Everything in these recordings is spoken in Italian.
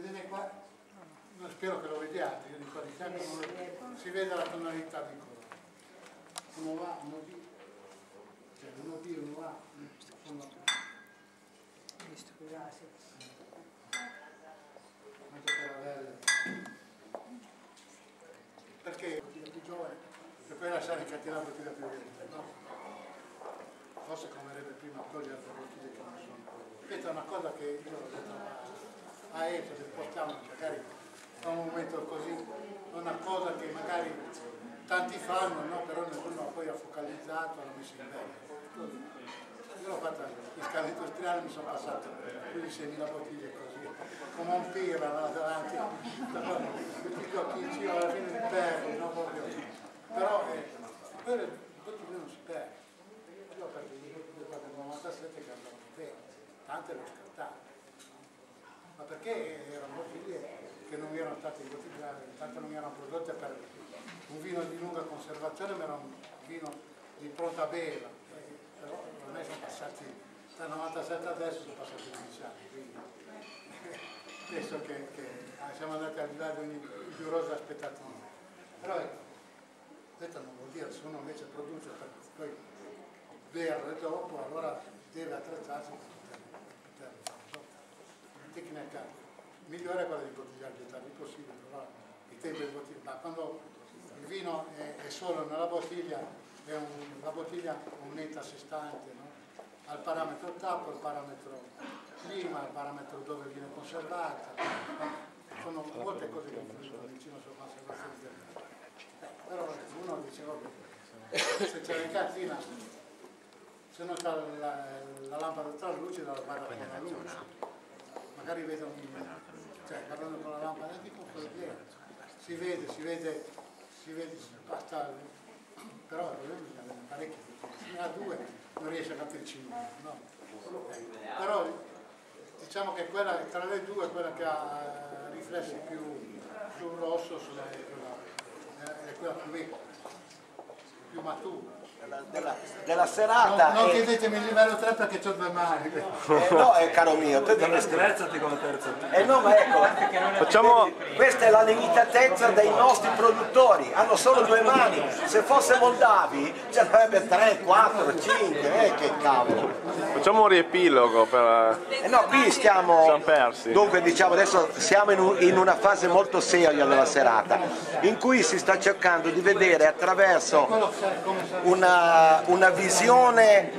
Vedete qua? No, spero che lo vediate, io di qua di fianco si vede la tonalità di colore. Uno va, uno B, cioè uno B, uno A, uno Anche parallele. Perché la bottiglia più giovane e poi lasciare incatenare la bottiglia più vecchia, no? Forse converrebbe prima togliere le bottiglie che non sono. Questa è una cosa che io ho detto a, se portiamo magari a un momento così, una cosa che magari tanti fanno, no? però nessuno poi ha focalizzato, l'ha messo in bene. Io l'ho fatta in scala industriale, mi sono passato più di 6.000 bottiglie così, come un pirla là davanti, tutti gli occhi alla fine li perdi, no? Proprio. Però eh, bottiglie non si perdono. Io ho bottiglie del 97 che andavano bene, tante le ho scartate. Ma perché erano bottiglie che non erano state imbottigliate, tante non erano prodotte per un vino di lunga conservazione, ma era un vino di pronta beva. Però ormai sono passati, dal 97 adesso sono passati 15 anni, quindi penso che, che ah, siamo andati al di là di ogni più rosa aspettativa. Però ecco, questo non vuol dire se uno invece produce per poi bere dopo, allora deve attrezzarsi per poter, poter fare. Tecnica migliore è quella di bottigliare più tardi possibile, però i tempi di bottiglia, ma quando il vino è, è solo nella bottiglia, un, la bottiglia è un netto a sé stante, no? ha il parametro tappo, il parametro clima, il parametro dove viene conservata, no? sono molte cose che influiscono vicino sulla conservazione del vino. Però uno dice, vabbè, se c'è in cantina, se non c'è la, la lampada tra lucida, la guarda con la luce, magari vedo un, cioè guardando con la lampada che è. si vede, si vede, si vede, basta, però parecchie, se ne ha due non riesce a capirci nulla, no? Però diciamo che quella, tra le due è quella che ha riflessi più sul rosso, sulla, è quella più vecchia, più matura. della, della- della Non, serata. non e- chiedetemi il livello 3 perché ho due mani. eh, no, eh, caro mio, te devi Strezzati con la terza Eh no, ma ecco, Facciamo, questa è la limitatezza dei nostri produttori, hanno solo due mani, se fosse Moldavi ce ne avrebbe 3, 4, 5, eh che cavolo. facciamo un riepilogo per... Eh no, qui stiamo, Siamo persi. dunque diciamo adesso siamo in, un- in una fase molto seria della serata, in cui si sta cercando di vedere attraverso una, una visione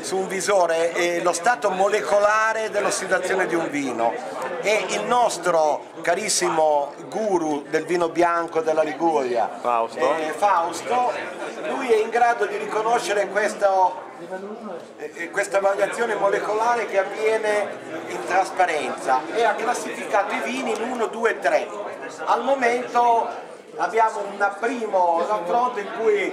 su un visore eh, lo stato molecolare dell'ossidazione di un vino e il nostro carissimo guru del vino bianco della Liguria, Fausto. eh, Fausto, lui è in grado di riconoscere questo, eh, eh, questa variazione molecolare che avviene in trasparenza e ha classificato i vini in 1, 2, 3. Al momento abbiamo un primo raffronto in cui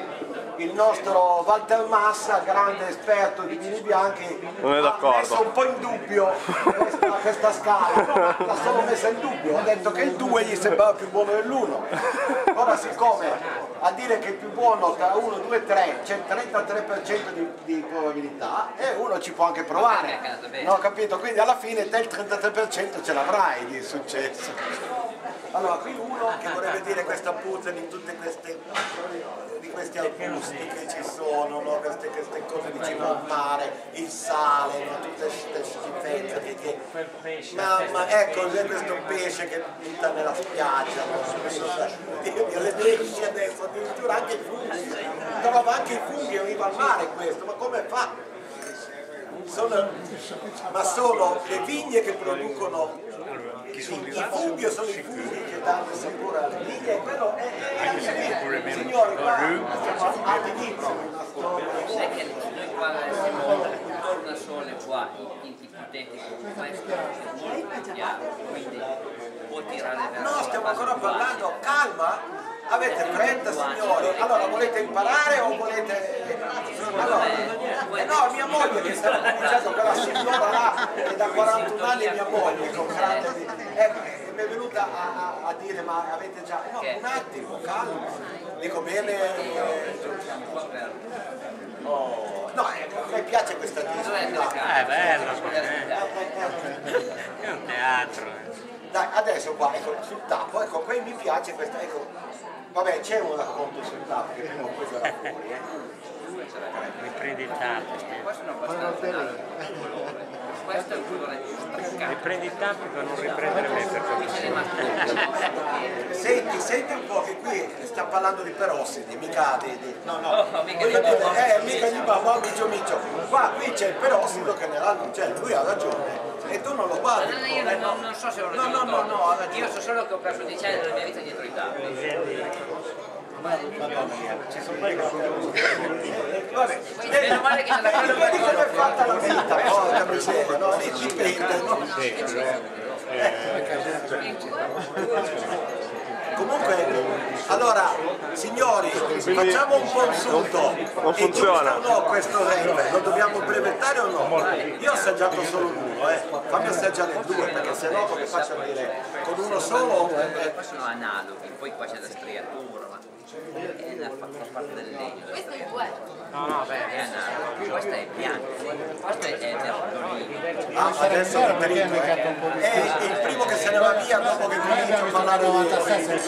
il nostro Walter Massa, grande esperto di vini bianchi, ha messo un po' in dubbio questa, questa scala, l'ha solo messa in dubbio, ha detto che il 2 gli sembrava più buono dell'1. Ora siccome a dire che è più buono tra 1, 2, 3 c'è il 33% di, di probabilità e uno ci può anche provare. No, capito? Quindi alla fine te il 33% ce l'avrai di successo. Allora, qui uno che vorrebbe dire questa puzza di tutte queste di questi arbusti che ci sono, no? queste, queste cose vicino al mare, il sale, no? tutte queste schifezze che. Mamma, ecco c'è questo pesce che butta nella spiaggia, no? Dio mio, le pesci adesso, addirittura anche i funghi, trova anche i funghi in riva al mare questo, ma come fa? Sono, ma sono le vigne che producono i, i funghi sono i funghi che danno sapore alle vigne? Quello è, è anche lì. Signori, qua siamo all'inizio. Sai che noi qua siamo intorno a sole qua, in ipotetico, questo è molto chiaro, quindi può tirare verso No, stiamo ancora parlando, calma. Avete fretta signori, allora volete imparare o volete... Allora, eh no, mia moglie che stava cominciando quella signora là, che da 41 anni è mia moglie, con di- Eh, eh, mi è venuta a, a- dire, ma avete già... No, un attimo, calma. Dico bene... Oh, No, eh, a me piace questa telecamera? Eh, bello, è un teatro. Dai, adesso qua, ecco, sul tappo, ecco, qui mi piace questa, ecco. Vabbè, c'è un racconto sul tappo che prima o poi verrà fuori, eh. Mi prendi il tappo. Questo è un colore Mi prendi il tappo per non riprendere me per Senti, senti un po' che qui sta parlando di perossidi, mica di... di- no, no, Oh, mica di babbo. eh, mica di babbo, micio micio. Qua, qui c'è il perossido che nell'altro c'è, lui ha ragione. E tu non lo guardi. No, io non, non so se ho No, ragione. no, no, no, ragione. Io so solo che ho perso 10 anni della mia vita dietro i tavoli. Ci sono che Vabbè, Meno male che non la vedi, quello vedi per come è fatta la vita, porca miseria, no? Lì ci prende, no? Comunque, allora, signori, facciamo un consulto. non È funziona. o no questo rap? Lo dobbiamo brevettare o no? Io ho assaggiato solo uno, eh. Fammi assaggiare due, perché sennò come faccio a dire con uno solo eh, Sono analoghi, poi qua c'è la striatura, ma è una fa parte del legno. Questo è il. No, no, È beh, analogo, questo è bianco, questo è. Ah, adesso è trito, eh. È il primo che se ne va via dopo che comincia a parlare di... 97